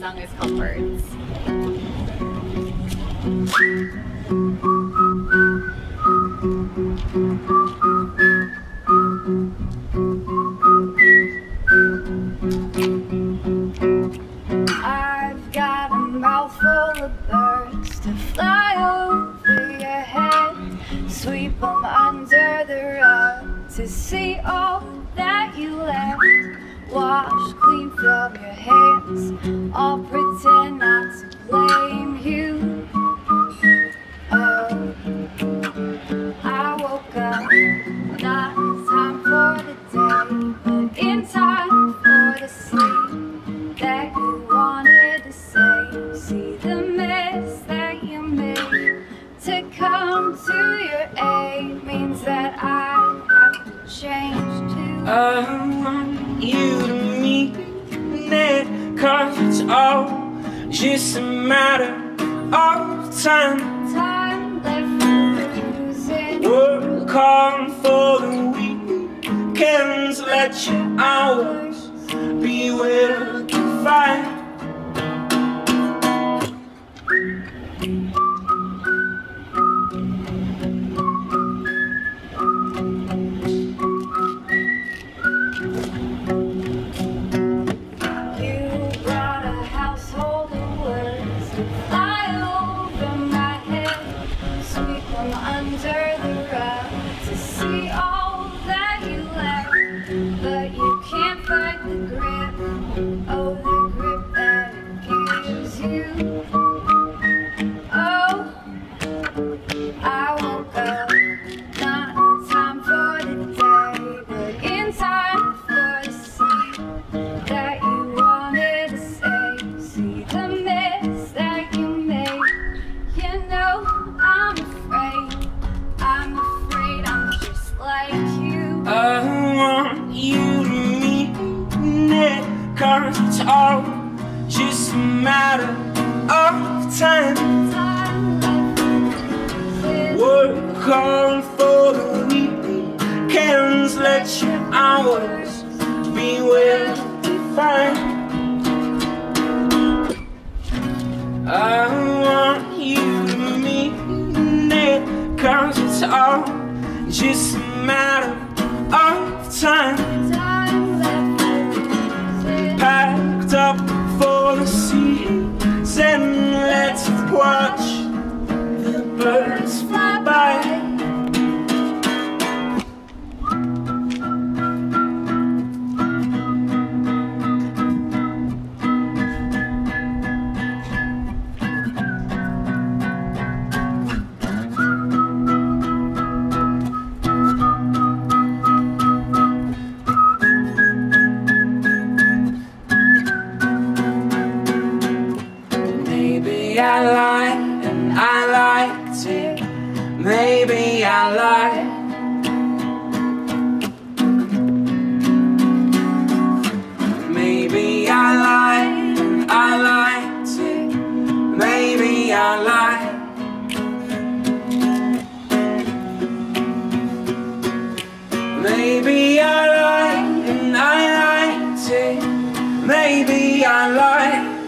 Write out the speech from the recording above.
song is called. I've got a mouthful of birds to fly over your head, sweep them under the rug to see all hands, I'll pretend not to blame you. Oh, I woke up not in time for the day, but in time for the sleep that you wanted to say. See the mess that you made to come to your aid means that I have to change too. I Oh, Cause all just a matter of time Time left. Work hard for the weekends Let your hours to see it's all. Just a matter of time. Hard for the weekends Let your hours be well defined. I want you to meet me Cause it's all just a matter watch romantic Maybe I lied Maybe I lied, I lied to Maybe I lied Maybe I lied and I lied to Maybe I lied